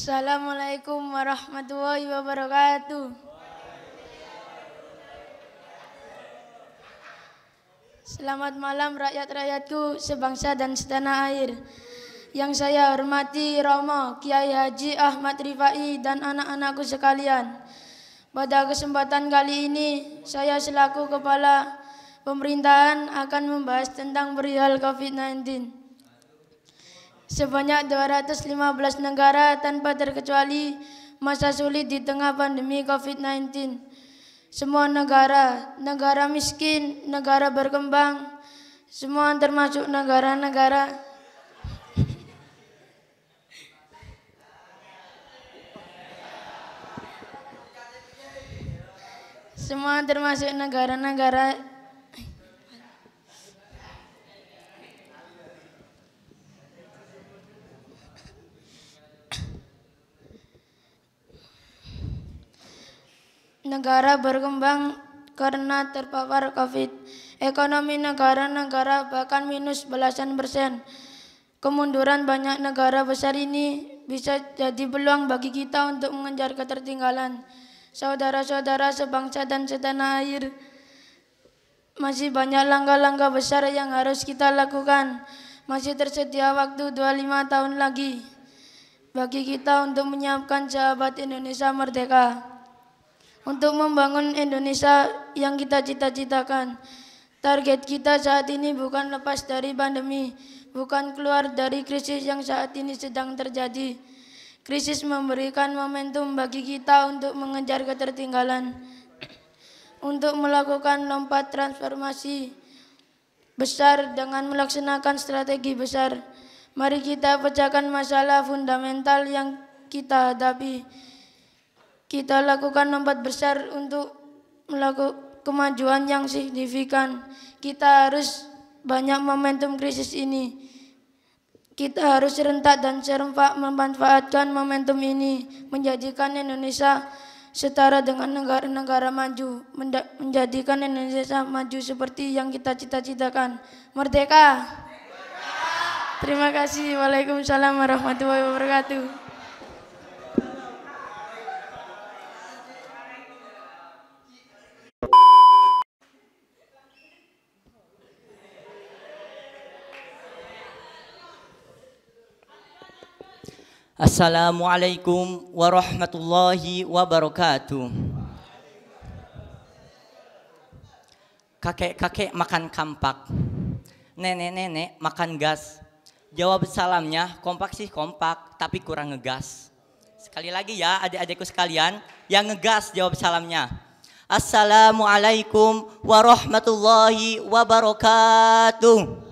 Assalamualaikum warahmatullahi wabarakatuh. Selamat malam rakyat-rakyatku sebangsa dan setanah air. Yang saya hormati Romo Kiai Haji Ahmad Rifai dan anak-anakku sekalian. Pada kesempatan kali ini saya selaku kepala pemerintahan akan membahas tentang perihal COVID-19. Sebanyak 215 negara tanpa terkecuali masa sulit di tengah pandemi COVID-19 semua negara, negara miskin, negara berkembang, semua termasuk negara-negara. Semua termasuk negara-negara negara berkembang karena terpapar COVID. Ekonomi negara-negara bahkan minus belasan persen. Kemunduran banyak negara besar ini bisa jadi peluang bagi kita untuk mengejar ketertinggalan. Saudara-saudara sebangsa dan setanah air, masih banyak langkah-langkah besar yang harus kita lakukan. Masih tersedia waktu 25 tahun lagi bagi kita untuk menyiapkan sahabat Indonesia merdeka untuk membangun Indonesia yang kita cita-citakan. Target kita saat ini bukan lepas dari pandemi, bukan keluar dari krisis yang saat ini sedang terjadi. Krisis memberikan momentum bagi kita untuk mengejar ketertinggalan, untuk melakukan lompat transformasi besar dengan melaksanakan strategi besar. Mari kita pecahkan masalah fundamental yang kita hadapi kita lakukan lompat besar untuk melakukan kemajuan yang signifikan. Kita harus banyak momentum krisis ini. Kita harus serentak dan serempak memanfaatkan momentum ini, menjadikan Indonesia setara dengan negara-negara maju, menjadikan Indonesia maju seperti yang kita cita-citakan. Merdeka! Terima kasih. Waalaikumsalam warahmatullahi wabarakatuh. Assalamualaikum warahmatullahi wabarakatuh. Kakek-kakek makan kampak, nenek-nenek makan gas. Jawab salamnya kompak sih kompak, tapi kurang ngegas. Sekali lagi ya adik-adikku sekalian, yang ngegas jawab salamnya. Assalamualaikum warahmatullahi wabarakatuh.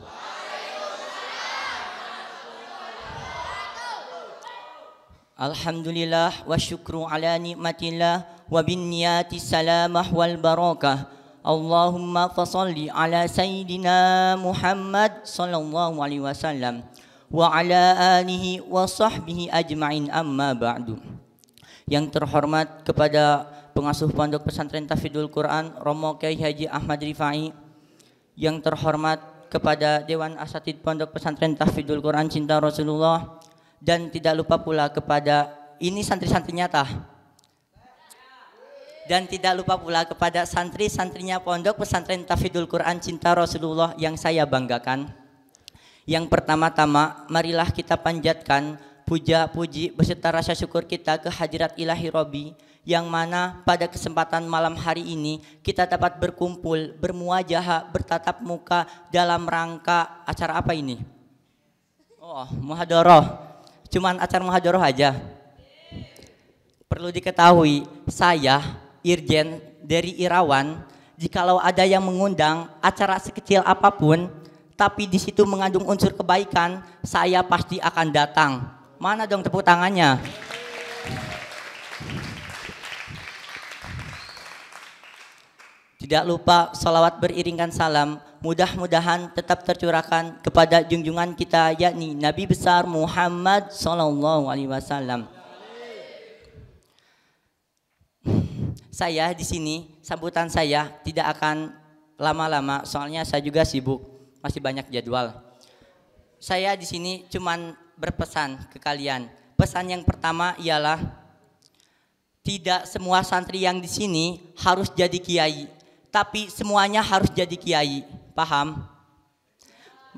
Alhamdulillah wa syukru ala nikmatillah wa bin niyati salamah wal barakah. Allahumma fasalli ala sayyidina Muhammad sallallahu alaihi wasallam wa ala alihi wa sahbihi ajma'in amma ba'du. Yang terhormat kepada pengasuh Pondok Pesantren Tafidul Quran Romo Kiai Haji Ahmad Rifai. Yang terhormat kepada Dewan Asatid Pondok Pesantren Tafidul Quran Cinta Rasulullah dan tidak lupa pula kepada ini santri-santri nyata dan tidak lupa pula kepada santri-santrinya Pondok Pesantren Tafidul Quran Cinta Rasulullah yang saya banggakan. Yang pertama-tama, marilah kita panjatkan puja puji beserta rasa syukur kita ke hadirat ilahi Robi yang mana pada kesempatan malam hari ini kita dapat berkumpul, bermuajah, bertatap muka dalam rangka acara apa ini? Oh, muhadharah cuman acara muhadharah aja. Perlu diketahui, saya Irjen dari Irawan, jikalau ada yang mengundang acara sekecil apa pun, tapi di situ mengandung unsur kebaikan, saya pasti akan datang. Mana dong tepuk tangannya? Tidak lupa salawat beriringkan salam mudah-mudahan tetap tercurahkan kepada junjungan kita yakni Nabi besar Muhammad sallallahu alaihi wasallam. Saya di sini sambutan saya tidak akan lama-lama soalnya saya juga sibuk, masih banyak jadwal. Saya di sini cuman berpesan ke kalian, pesan yang pertama ialah tidak semua santri yang di sini harus jadi kiai, tapi semuanya harus jadi kiai. Paham?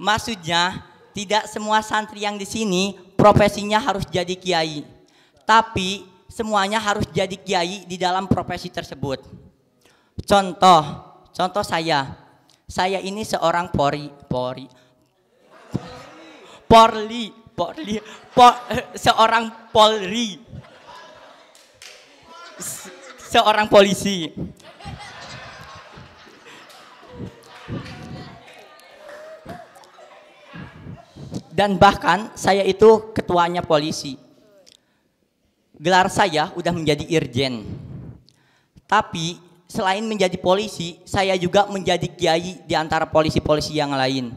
Maksudnya tidak semua santri yang di sini profesinya harus jadi kiai, tapi semuanya harus jadi kiai di dalam profesi tersebut. Contoh, contoh saya, saya ini seorang pori, pori, porli, porli, por, seorang polri, seorang polisi. Dan bahkan saya itu ketuanya polisi. Gelar saya udah menjadi irjen. Tapi selain menjadi polisi, saya juga menjadi kiai di antara polisi-polisi yang lain.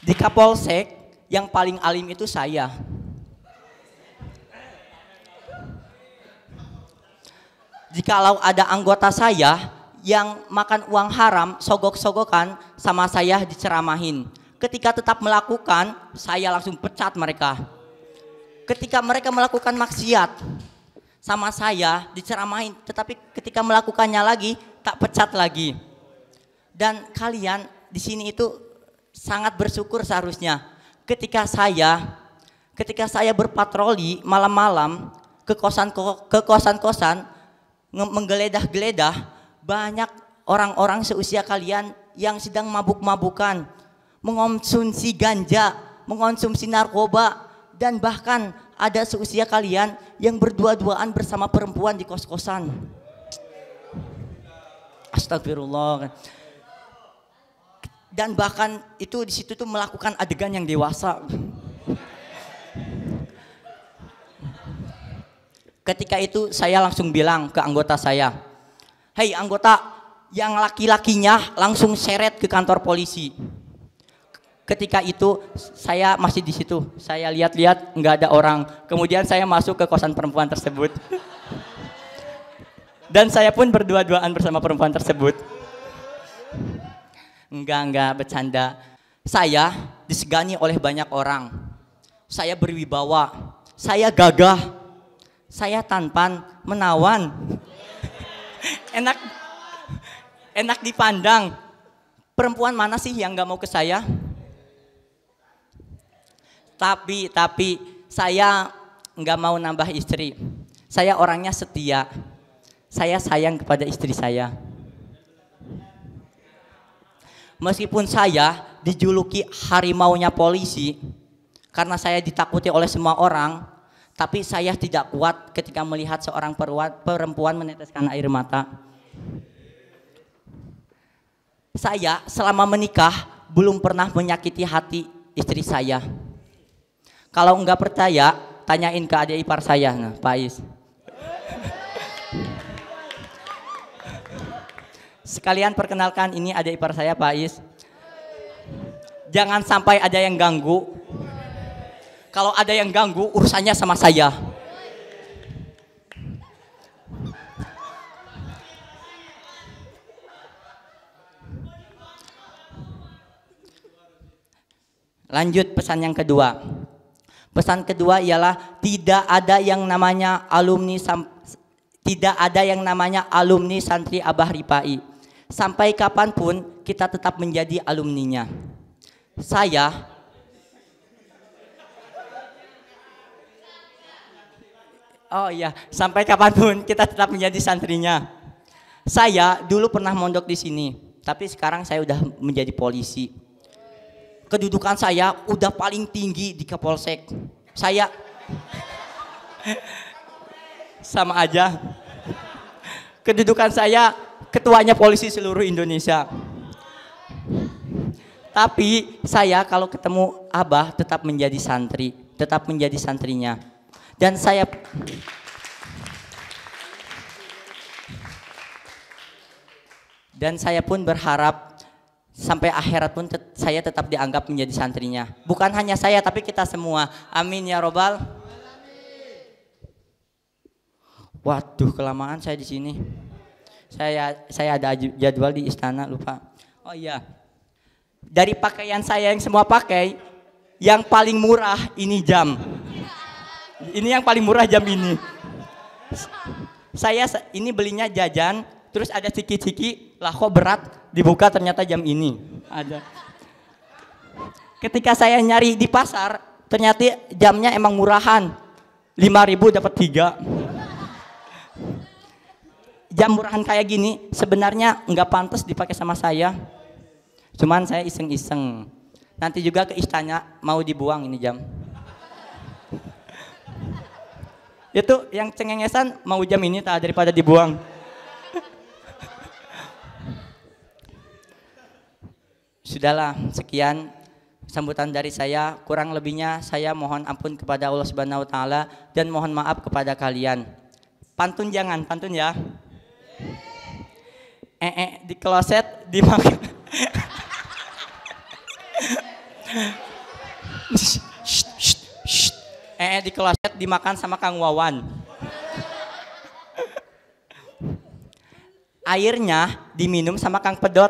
Di Kapolsek yang paling alim itu saya. Jikalau ada anggota saya yang makan uang haram, sogok-sogokan sama saya diceramahin. Ketika tetap melakukan, saya langsung pecat mereka. Ketika mereka melakukan maksiat sama saya diceramahin, tetapi ketika melakukannya lagi tak pecat lagi. Dan kalian di sini itu sangat bersyukur seharusnya ketika saya ketika saya berpatroli malam-malam ke kosan ke kosan-kosan menggeledah-geledah banyak orang-orang seusia kalian yang sedang mabuk-mabukan, mengonsumsi ganja, mengonsumsi narkoba dan bahkan ada seusia kalian yang berdua-duaan bersama perempuan di kos-kosan. Astagfirullah. Dan bahkan itu di situ tuh melakukan adegan yang dewasa. Ketika itu saya langsung bilang ke anggota saya, hei anggota yang laki-lakinya langsung seret ke kantor polisi. Ketika itu saya masih di situ, saya lihat-lihat nggak ada orang. Kemudian saya masuk ke kosan perempuan tersebut. Dan saya pun berdua-duaan bersama perempuan tersebut. Enggak, enggak, bercanda. Saya disegani oleh banyak orang. Saya berwibawa, saya gagah, saya tanpan menawan. Enak enak dipandang. Perempuan mana sih yang nggak mau ke saya? Tapi tapi saya nggak mau nambah istri. Saya orangnya setia. Saya sayang kepada istri saya. Meskipun saya dijuluki harimaunya polisi karena saya ditakuti oleh semua orang, tapi saya tidak kuat ketika melihat seorang perempuan meneteskan air mata. Saya selama menikah belum pernah menyakiti hati istri saya. Kalau enggak percaya, tanyain ke adik ipar saya, nah, Pak Is. Sekalian perkenalkan ini adik ipar saya Pak Is. Jangan sampai ada yang ganggu, kalau ada yang ganggu, urusannya sama saya. Lanjut pesan yang kedua. Pesan kedua ialah tidak ada yang namanya alumni tidak ada yang namanya alumni santri Abah Ripai. Sampai kapan pun kita tetap menjadi alumninya. Saya Oh iya, sampai kapan pun kita tetap menjadi santrinya. Saya dulu pernah mondok di sini, tapi sekarang saya udah menjadi polisi. Kedudukan saya udah paling tinggi di Kapolsek. Saya sama aja. Kedudukan saya ketuanya polisi seluruh Indonesia. Tapi saya kalau ketemu Abah tetap menjadi santri, tetap menjadi santrinya. Dan saya dan saya pun berharap sampai akhirat pun tet saya tetap dianggap menjadi santrinya. Bukan hanya saya tapi kita semua. Amin ya robbal. Waduh, kelamaan saya di sini. Saya saya ada jadwal di istana lupa. Oh iya. Dari pakaian saya yang semua pakai, yang paling murah ini jam. Ini yang paling murah jam ini. Saya ini belinya jajan, terus ada ciki-ciki, lah kok berat, dibuka ternyata jam ini. Ada. Ketika saya nyari di pasar, ternyata jamnya emang murahan. 5000 dapat tiga jam murahan kayak gini sebenarnya nggak pantas dipakai sama saya. Cuman saya iseng-iseng. Nanti juga ke istana mau dibuang ini jam. Itu yang cengengesan mau jam ini tak daripada dibuang. Sudahlah, sekian sambutan dari saya. Kurang lebihnya saya mohon ampun kepada Allah Subhanahu wa taala dan mohon maaf kepada kalian. Pantun jangan, pantun ya eh, eh di kloset dimakan eh, di kloset dimakan sama Kang Wawan airnya diminum sama Kang Pedot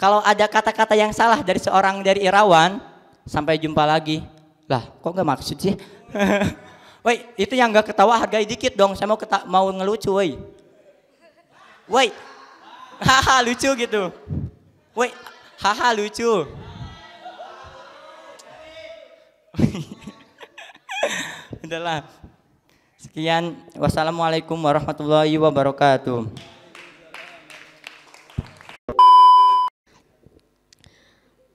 kalau ada kata-kata yang salah dari seorang dari Irawan sampai jumpa lagi lah kok gak maksud sih Woi, itu yang gak ketawa hargai dikit dong. Saya mau keta mau ngelucu, woi. Woi. Haha lucu gitu. Woi, haha lucu. Udahlah. Sekian. Wassalamualaikum warahmatullahi wabarakatuh.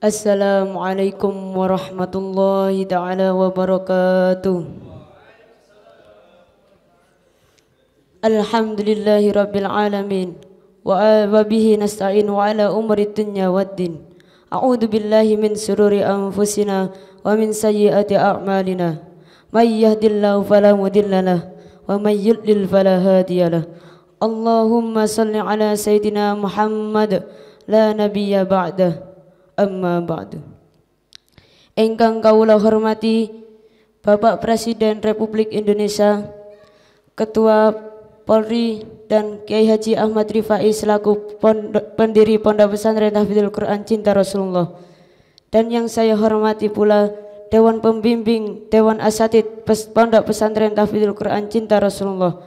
Assalamualaikum warahmatullahi taala wabarakatuh. Alhamdulillahi Rabbil Alamin wa bihi nasta'in wa ala umri dunya waddin A'udhu billahi min sururi anfusina wa min sayyiati a'malina. May yahdillahu fala mudilla wa may yudlil fala hadiya Allahumma salli ala sayyidina Muhammad la nabiyya ba'da amma ba'du. Engkang kaulah hormati Bapak Presiden Republik Indonesia Ketua Polri dan Kiai Haji Ahmad Rifai selaku pendiri Pondok Pesantren Tahfidzul Quran Cinta Rasulullah dan yang saya hormati pula Dewan Pembimbing Dewan Asatid Pondok Pesantren Tahfidzul Quran Cinta Rasulullah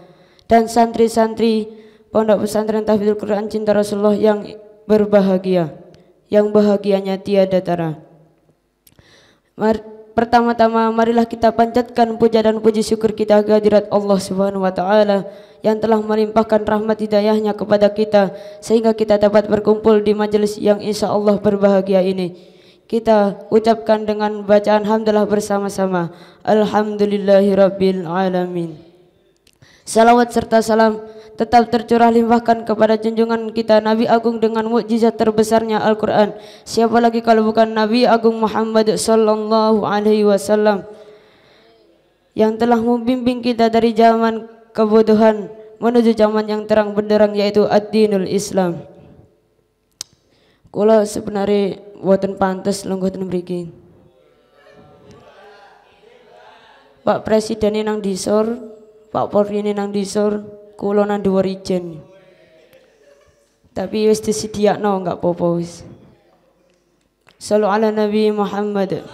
dan santri-santri Pondok Pesantren Tahfidzul Quran Cinta Rasulullah yang berbahagia yang bahagianya tiada tara. Pertama-tama marilah kita panjatkan puja dan puji syukur kita kehadirat Allah Subhanahu wa taala yang telah melimpahkan rahmat hidayahnya kepada kita sehingga kita dapat berkumpul di majelis yang insya Allah berbahagia ini. Kita ucapkan dengan bacaan hamdalah bersama-sama. Alhamdulillahirabbil alamin. Salawat serta salam tetap tercurah limpahkan kepada junjungan kita Nabi Agung dengan mukjizat terbesarnya Al-Quran. Siapa lagi kalau bukan Nabi Agung Muhammad Sallallahu Alaihi Wasallam yang telah membimbing kita dari zaman kebodohan menuju zaman yang terang benderang yaitu ad-dinul Islam. Kula sebenarnya buatan pantas lungguh mriki. Pak Presiden ini nang disor, Pak Polri ini nang disor, Kulo nang dhuwur ijen. Tapi wis disediakno enggak apa-apa wis. Sallu ala Nabi Muhammad.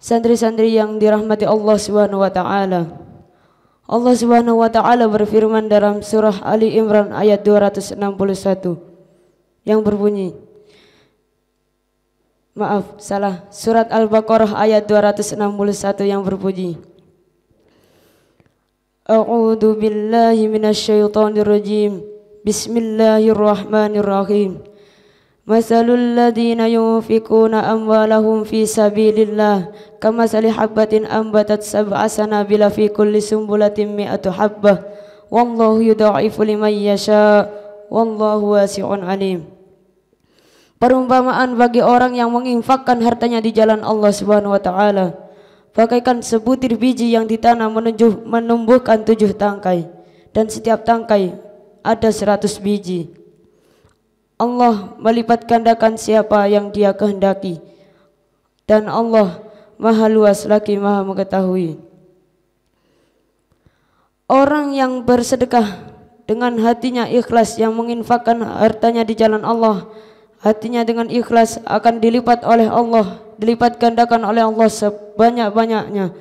Santri-santri yang dirahmati Allah Subhanahu wa taala. Allah Subhanahu wa taala berfirman dalam surah Ali Imran ayat 261 yang berbunyi Maaf, salah. Surat Al-Baqarah ayat 261 yang berbunyi أعوذ بالله من الشيطان الرجيم بسم الله الرحمن الرحيم مثل الذين ينفقون أموالهم في سبيل الله كمثل حبة أنبتت سبع سنابل في كل سنبلة مئة حبة والله يضاعف لمن يشاء والله واسع عليم Perumpamaan bagi orang yang menginfakkan hartanya di jalan Allah Subhanahu wa taala Bagaikan sebutir biji yang ditanam menuju, menumbuhkan tujuh tangkai dan setiap tangkai ada seratus biji. Allah melipat gandakan siapa yang dia kehendaki dan Allah maha luas lagi maha mengetahui. Orang yang bersedekah dengan hatinya ikhlas yang menginfakkan hartanya di jalan Allah hatinya dengan ikhlas akan dilipat oleh Allah dilipat gandakan oleh Allah sebanyak-banyaknya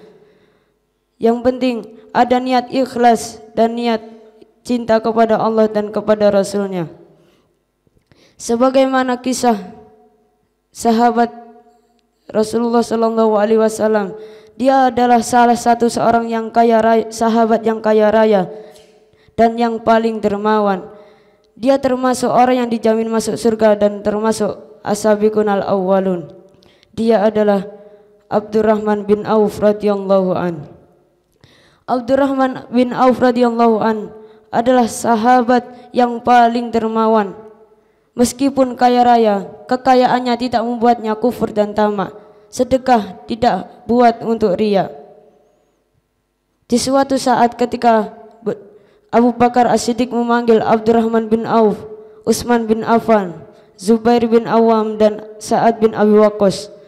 yang penting ada niat ikhlas dan niat cinta kepada Allah dan kepada Rasulnya sebagaimana kisah sahabat Rasulullah Sallallahu Alaihi Wasallam dia adalah salah satu seorang yang kaya raya, sahabat yang kaya raya dan yang paling dermawan. Dia termasuk orang yang dijamin masuk surga dan termasuk ashabikun al. Dia adalah Abdurrahman bin Auf radhiyallahu an. Abdurrahman bin Auf radhiyallahu an adalah sahabat yang paling dermawan. Meskipun kaya raya, kekayaannya tidak membuatnya kufur dan tamak sedekah tidak buat untuk ria. Di suatu saat ketika Abu Bakar As-Siddiq memanggil Abdurrahman bin Auf, Utsman bin Affan, Zubair bin Awam dan Sa'ad bin Abi Waqqas.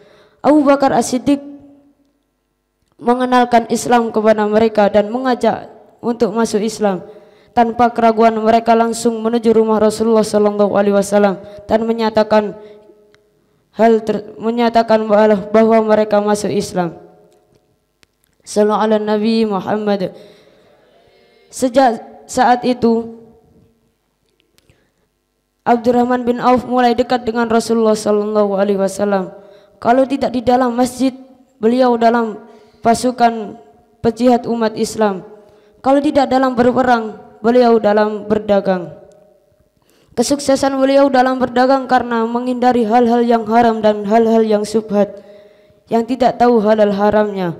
Abu Bakar As-Siddiq mengenalkan Islam kepada mereka dan mengajak untuk masuk Islam. Tanpa keraguan mereka langsung menuju rumah Rasulullah sallallahu alaihi wasallam dan menyatakan hal ter, menyatakan bahwa mereka masuk Islam. Sallallahu Nabi Muhammad. Sejak saat itu Abdurrahman bin Auf mulai dekat dengan Rasulullah sallallahu alaihi wasallam. Kalau tidak di dalam masjid, beliau dalam pasukan pejihad umat Islam. Kalau tidak dalam berperang, beliau dalam berdagang. Kesuksesan beliau dalam berdagang karena menghindari hal-hal yang haram dan hal-hal yang subhat yang tidak tahu halal haramnya.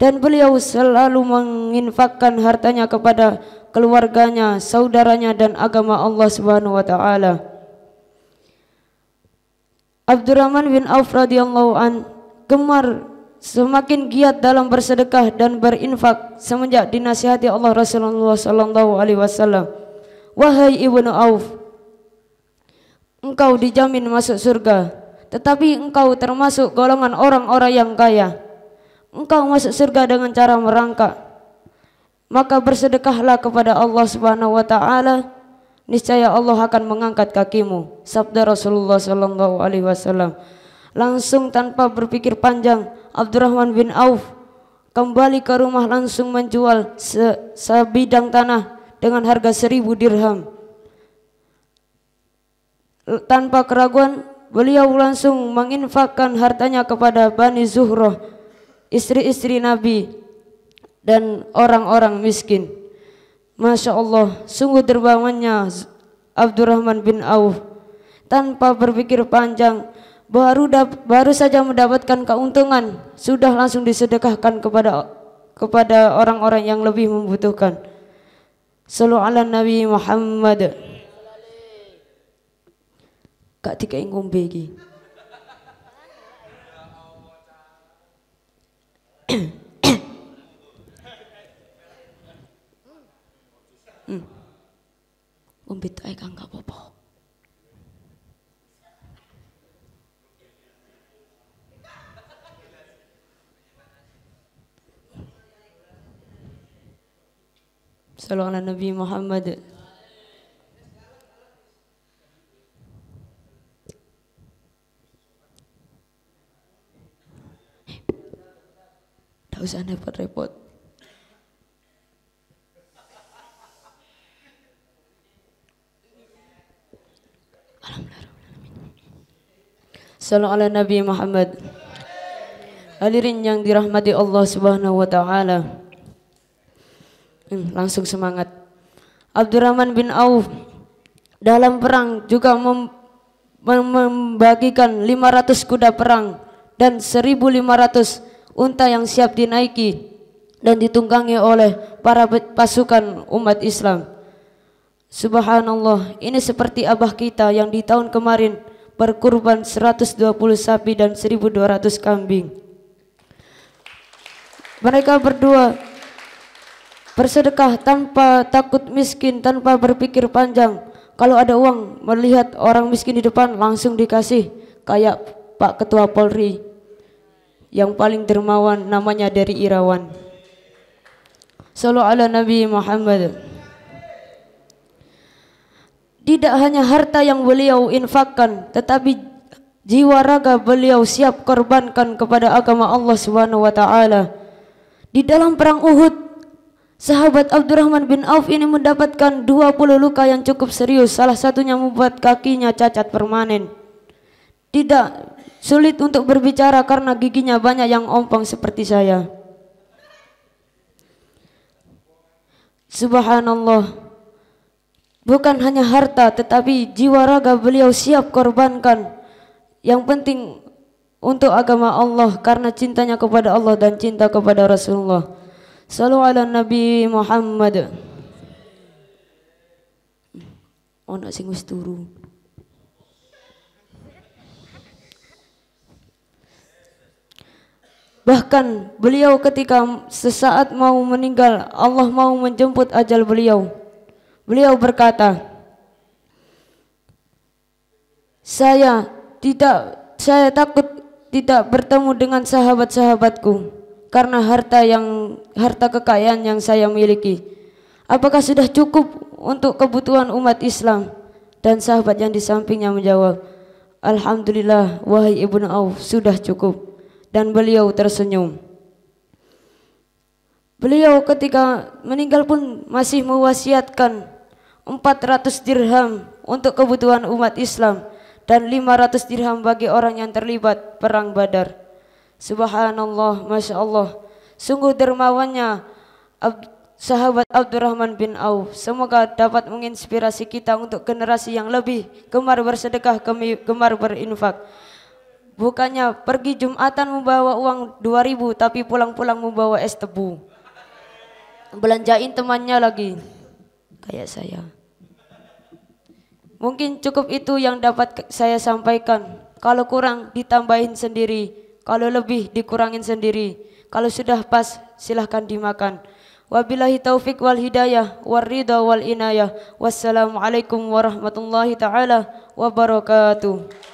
Dan beliau selalu menginfakkan hartanya kepada keluarganya, saudaranya dan agama Allah Subhanahu wa taala. Abdurrahman bin Auf radhiyallahu an gemar semakin giat dalam bersedekah dan berinfak semenjak dinasihati Allah Rasulullah sallallahu alaihi wasallam. Wahai Ibnu Auf, engkau dijamin masuk surga. Tetapi engkau termasuk golongan orang-orang yang kaya. Engkau masuk surga dengan cara merangkak. Maka bersedekahlah kepada Allah Subhanahu wa taala, niscaya Allah akan mengangkat kakimu. Sabda Rasulullah sallallahu alaihi wasallam. Langsung tanpa berpikir panjang, Abdurrahman bin Auf kembali ke rumah langsung menjual se sebidang tanah dengan harga seribu dirham tanpa keraguan beliau langsung menginfakkan hartanya kepada Bani Zuhroh istri-istri Nabi dan orang-orang miskin Masya Allah sungguh derbawannya Abdurrahman bin Auf. Tanpa berpikir panjang baru baru saja mendapatkan keuntungan sudah langsung disedekahkan kepada kepada orang-orang yang lebih membutuhkan. Ala Nabi Muhammad. Gak dikai ngombe iki. Ngombe tak kang gak apa-apa. Sallallahu Nabi Muhammad Gak usah repot-repot. Salam ala Nabi Muhammad. Hadirin yang dirahmati Allah Subhanahu wa taala. Hmm, langsung semangat. Abdurrahman bin Auf dalam perang juga mem membagikan 500 kuda perang dan 1500 unta yang siap dinaiki dan ditunggangi oleh para pasukan umat Islam. Subhanallah, ini seperti abah kita yang di tahun kemarin berkurban 120 sapi dan 1200 kambing. Mereka berdua bersedekah tanpa takut miskin, tanpa berpikir panjang. Kalau ada uang, melihat orang miskin di depan langsung dikasih kayak Pak Ketua Polri yang paling dermawan namanya dari Irawan. Sallu ala Nabi Muhammad. Tidak hanya harta yang beliau infakkan, tetapi jiwa raga beliau siap korbankan kepada agama Allah Subhanahu wa taala. Di dalam perang Uhud, sahabat Abdurrahman bin Auf ini mendapatkan 20 luka yang cukup serius, salah satunya membuat kakinya cacat permanen. Tidak sulit untuk berbicara karena giginya banyak yang ompong seperti saya. Subhanallah. Bukan hanya harta tetapi jiwa raga beliau siap korbankan. Yang penting untuk agama Allah karena cintanya kepada Allah dan cinta kepada Rasulullah. Sallu ala Nabi Muhammad. Oh sing wis turu. Bahkan beliau ketika sesaat mau meninggal Allah mau menjemput ajal beliau Beliau berkata, saya tidak saya takut tidak bertemu dengan sahabat-sahabatku karena harta yang harta kekayaan yang saya miliki. Apakah sudah cukup untuk kebutuhan umat Islam? Dan sahabat yang di sampingnya menjawab, Alhamdulillah wahai Ibnu Auf sudah cukup. Dan beliau tersenyum. Beliau ketika meninggal pun masih mewasiatkan 400 dirham untuk kebutuhan umat Islam dan 500 dirham bagi orang yang terlibat perang Badar. Subhanallah, Masya Allah. Sungguh dermawannya Ab sahabat Abdurrahman bin Auf. Semoga dapat menginspirasi kita untuk generasi yang lebih gemar bersedekah, gemar berinfak. Bukannya pergi Jumatan membawa uang 2000 tapi pulang-pulang membawa es tebu. Belanjain temannya lagi. Kayak saya. Mungkin cukup itu yang dapat saya sampaikan. Kalau kurang ditambahin sendiri, kalau lebih dikurangin sendiri. Kalau sudah pas silahkan dimakan. Wabillahi taufik wal hidayah wal ridha wal inayah. Wassalamualaikum warahmatullahi taala wabarakatuh.